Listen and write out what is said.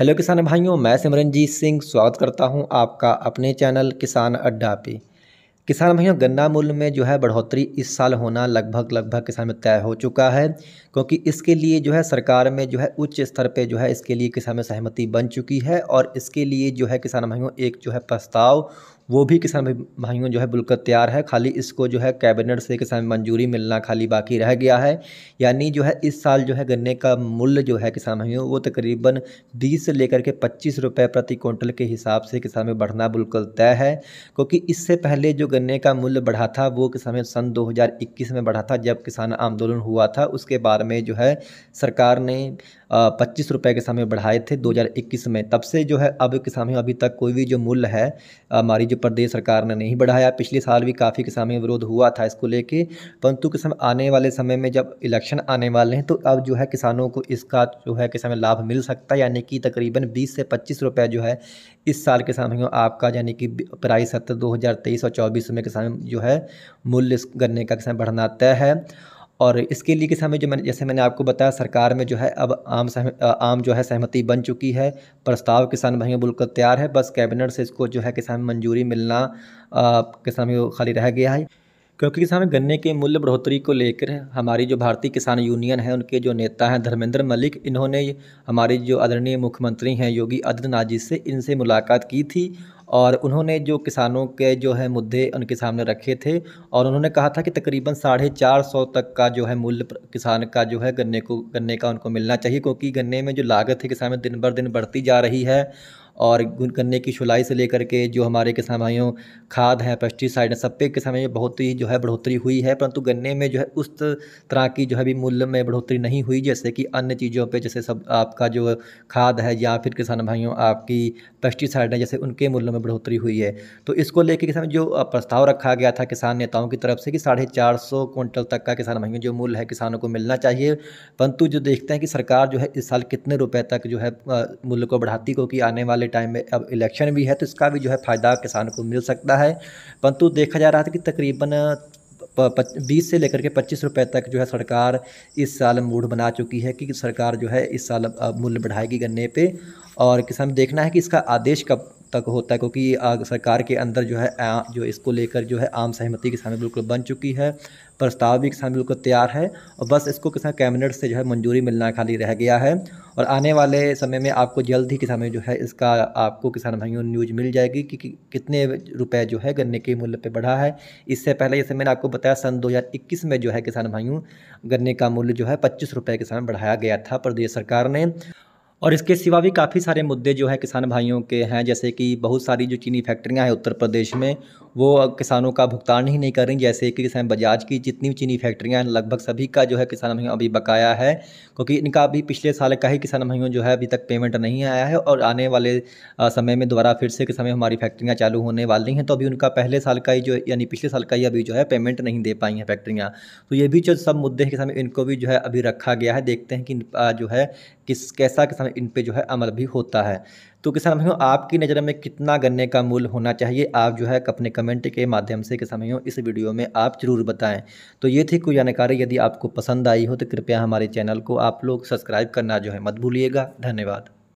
Hello किसान भाइयों, मैं सिमरनजीत सिंह स्वागत करता हूँ आपका अपने चैनल किसान अड्डा पे। किसान भाइयों, गन्ना मूल्य में जो है बढ़ोतरी इस साल होना लगभग लगभग किसान में तय हो चुका है, क्योंकि इसके लिए जो है सरकार में जो है उच्च स्तर पे जो है इसके लिए किसान में सहमति बन चुकी है और इसके लिए जो है किसान भाइयों एक जो है प्रस्ताव वो भी किसान भाइयों जो है बिल्कुल तैयार है। खाली इसको जो है कैबिनेट से किसान मंजूरी मिलना खाली बाकी रह गया है। यानी जो है इस साल जो है गन्ने का मूल्य जो है किसान भाइयों, वो तकरीबन बीस से लेकर के पच्चीस रुपये प्रति क्विंटल के हिसाब से किसान में बढ़ना बिल्कुल तय है। क्योंकि इससे पहले जो गन्ने का मूल्य बढ़ा था, वो किसान में सन दो हज़ार इक्कीस में बढ़ा था, जब किसान आंदोलन हुआ था। उसके बाद में जो है सरकार ने पच्चीस रुपये के समय बढ़ाए थे 2021 में। तब से जो है अब किसानों अभी तक कोई भी जो मूल्य है हमारी जो प्रदेश सरकार ने नहीं बढ़ाया। पिछले साल भी काफ़ी किसानों विरोध हुआ था इसको लेके, परंतु किसान आने वाले समय में जब इलेक्शन आने वाले हैं तो अब जो है किसानों को इसका जो है किसान लाभ मिल सकता है? यानी कि तकरीबन बीस से पच्चीस रुपये जो है इस साल किसान आपका, यानी कि प्राइस सत्र दो हज़ार तेईस और चौबीस में किसान जो है मूल्य गन्ने का किसान बढ़ना तय है। और इसके लिए किसान में जो मैंने, जैसे मैंने आपको बताया, सरकार में जो है, अब आम सह आम जो है, सहमति बन चुकी है। प्रस्ताव किसान भाइयों बिल्कुल तैयार है। बस कैबिनेट से इसको जो है किसान मंजूरी मिलना किसान खाली रह गया है। क्योंकि किसान गन्ने के मूल्य बढ़ोतरी को लेकर हमारी जो भारतीय किसान यूनियन है, उनके जो नेता हैं, धर्मेंद्र मलिक, इन्होंने हमारे जो आदरणीय मुख्यमंत्री हैं, योगी आदित्यनाथ जी से इनसे मुलाकात की थी और उन्होंने जो किसानों के जो है मुद्दे उनके सामने रखे थे और उन्होंने कहा था कि तकरीबन साढ़े चार सौ तक का जो है मूल्य किसान का जो है गन्ने को, गन्ने का उनको मिलना चाहिए, क्योंकि गन्ने में जो लागत है किसान में दिन बर दिन बढ़ती जा रही है और गन्ने की शुलाई से लेकर के जो हमारे किसान भाइयों खाद है पेस्टिसाइड है, सब पे किसान में बहुत ही जो है बढ़ोतरी हुई है, परंतु गन्ने में जो है उस तरह की जो है भी मूल्य में बढ़ोतरी नहीं हुई, जैसे कि अन्य चीज़ों पे, जैसे सब आपका जो खाद है या फिर किसान भाइयों, आपकी पेस्टिसाइड है, जैसे उनके मूल्य में बढ़ोतरी हुई है। तो इसको लेकर किसान जो प्रस्ताव रखा गया था किसान नेताओं की तरफ़ से कि साढ़े चार सौ क्विंटल तक का किसान भाइयों जो मूल्य है किसानों को मिलना चाहिए, परंतु जो देखते हैं कि सरकार जो है इस साल कितने रुपए तक जो है मूल्य को बढ़ाती, क्योंकि आने वाले टाइम में अब इलेक्शन भी है तो इसका भी जो है फ़ायदा किसान को मिल सकता है। परंतु देखा जा रहा था कि तकरीबन बीस से लेकर के पच्चीस रुपए तक जो है सरकार इस साल मूड बना चुकी है कि सरकार जो है इस साल मूल्य बढ़ाएगी गन्ने पे। और किसान, देखना है कि इसका आदेश कब तक होता है क्योंकि सरकार के अंदर जो है जो इसको लेकर जो है आम सहमति किसान बिल्कुल बन चुकी है प्रस्ताव भी किसान बिल्कुल तैयार है और बस इसको किसान कैबिनेट से जो है मंजूरी मिलना खाली रह गया है और आने वाले समय में आपको जल्द ही किसान जो है इसका आपको किसान भाइयों न्यूज़ मिल जाएगी कि, कि कितने रुपए जो है गन्ने के मूल्य पे बढ़ा है। इससे पहले जैसे मैंने आपको बताया सन 2021 में जो है किसान भाइयों गन्ने का मूल्य जो है पच्चीस रुपये किसान बढ़ाया गया था प्रदेश सरकार ने और इसके सिवा भी काफ़ी सारे मुद्दे जो है किसान भाइयों के हैं, जैसे कि बहुत सारी जो चीनी फैक्ट्रियाँ हैं उत्तर प्रदेश में वो किसानों का भुगतान ही नहीं कर रही जैसे कि किसान बजाज की जितनी चीनी फैक्ट्रियाँ हैं, लगभग सभी का जो है किसान भाइयों अभी बकाया है, क्योंकि इनका अभी पिछले साल का ही किसान भाइयों जो है अभी तक पेमेंट नहीं आया है और आने वाले समय में दोबारा फिर से किसान हमारी फैक्ट्रियाँ चालू होने वाली हैं तो अभी उनका पहले साल का ही जो, यानी पिछले साल का ही अभी जो है पेमेंट नहीं दे पाई हैं फैक्ट्रियाँ। तो ये भी जो सब मुद्दे हैं किसान इनको भी जो है अभी रखा गया है, देखते हैं कि जो है, किस, कैसा किसान इन पर जो है अमल भी होता है। तो किसान भाइयों आपकी नज़र में कितना गन्ने का मूल्य होना चाहिए? आप जो है अपने कमेंट के माध्यम से किसान भाइयों इस वीडियो में आप ज़रूर बताएँ। तो ये थी कोई जानकारी, यदि आपको पसंद आई हो तो कृपया हमारे चैनल को आप लोग सब्सक्राइब करना जो है मत भूलिएगा। धन्यवाद।